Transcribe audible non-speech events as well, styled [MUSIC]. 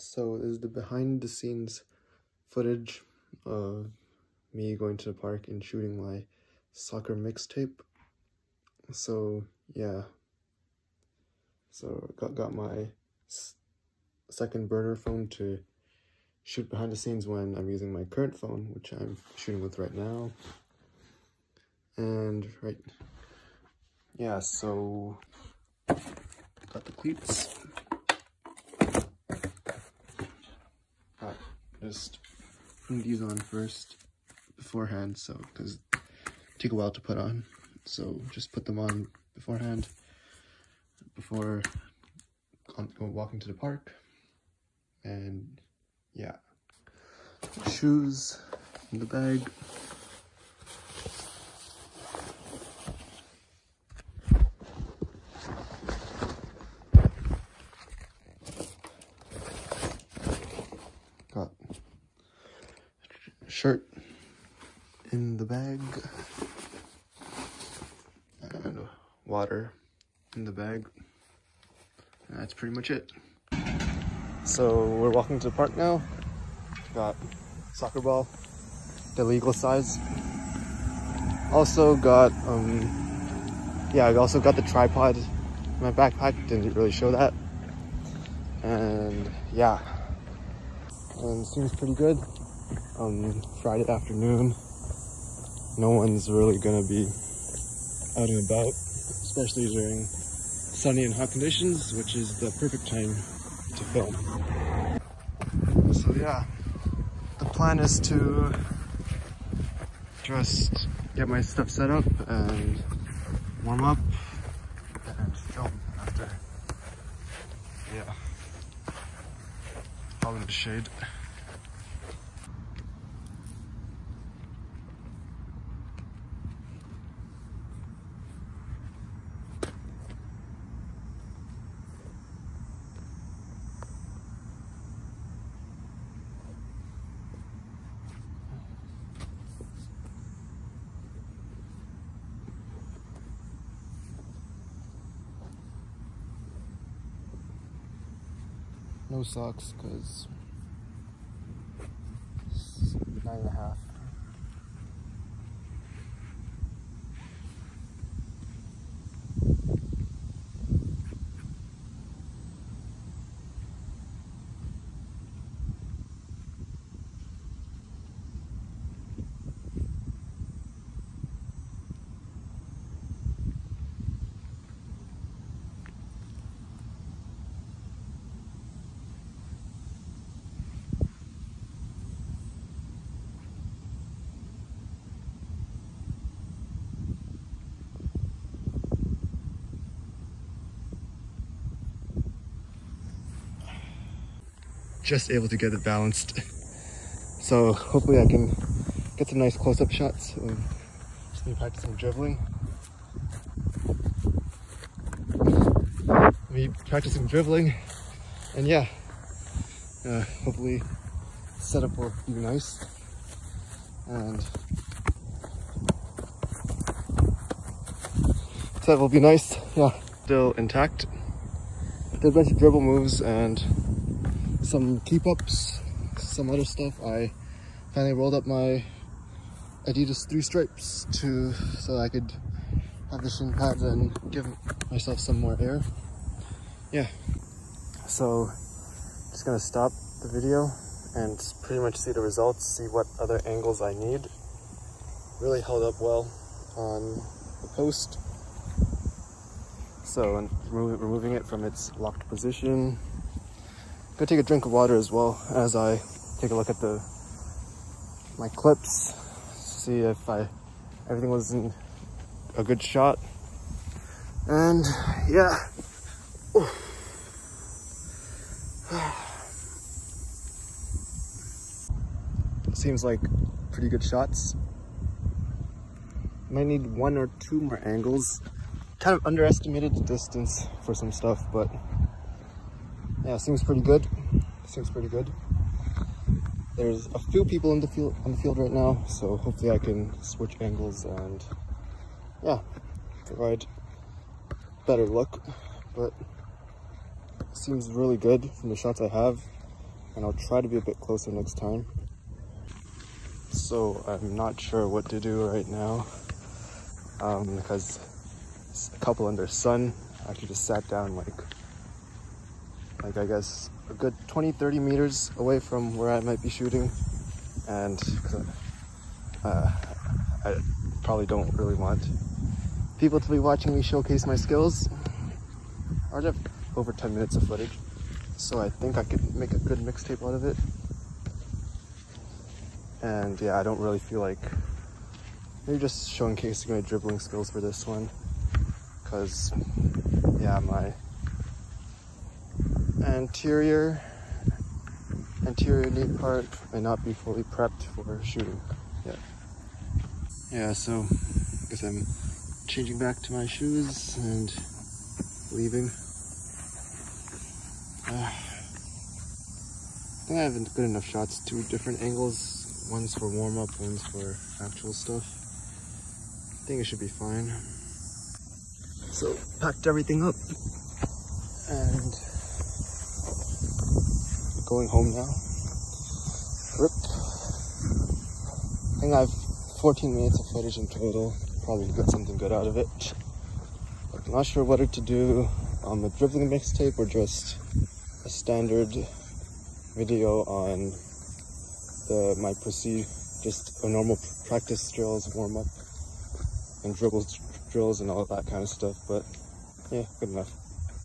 So this is the behind the scenes footage of me going to the park and shooting my soccer mixtape. So yeah. So got got my second burner phone to shoot behind the scenes when I'm using my current phone, which I'm shooting with right now. And right, yeah, so got the cleats. Just putting these on first beforehand so because take a while to put on. So just put them on beforehand before walking to the park. And yeah. Shoes in the bag shirt in the bag and water in the bag. That's pretty much it. So we're walking to the park now. Got soccer ball, the legal size. Also got, um, yeah, I also got the tripod in my backpack. Didn't really show that. And yeah, and seems pretty good um, Friday afternoon. No one's really gonna be out and about, especially during sunny and hot conditions, which is the perfect time to film. So yeah, the plan is to just get my stuff set up and warm up and film after. Yeah, all in the shade. No socks because nine and a half. Just able to get it balanced. So hopefully I can get some nice close-up shots of just me practicing dribbling. Me practicing dribbling and yeah, uh, hopefully setup will be nice and setup will be nice, yeah. Still intact. Did a bunch of dribble moves and some keep ups, some other stuff. I finally rolled up my Adidas three stripes to so I could have the shin pads and give myself some more air. Yeah, so just gonna stop the video and pretty much see the results, see what other angles I need. Really held up well on the post. So removing it from its locked position, Go take a drink of water as well as I take a look at the my clips, see if I everything was in a good shot. And yeah. [SIGHS] Seems like pretty good shots. Might need one or two more angles. Kind of underestimated the distance for some stuff, but yeah, seems pretty good. Seems pretty good. There's a few people in the field on the field right now, so hopefully I can switch angles and yeah, provide better look. But seems really good from the shots I have. and I'll try to be a bit closer next time. So I'm not sure what to do right now um, because a couple under sun I actually just sat down like, like I guess a good 20, 30 meters away from where I might be shooting. And uh, I probably don't really want people to be watching me showcase my skills. I already have over 10 minutes of footage, so I think I could make a good mixtape out of it. And yeah, I don't really feel like maybe just showcasing my dribbling skills for this one. Cause yeah, my anterior anterior knee part may not be fully prepped for shooting yet. Yeah, so I guess I'm changing back to my shoes and leaving. Uh, I think I have good enough shots, two different angles. One's for warm-up, one's for actual stuff. I think it should be fine. So, packed everything up and going home now. Rip. I think I have 14 minutes of footage in total. Probably get something good out of it. I'm not sure whether to do um, a dribbling mixtape or just a standard video on the my proceed just a normal practice drills, warm up, and dribbles drills and all that kind of stuff. But yeah, good enough.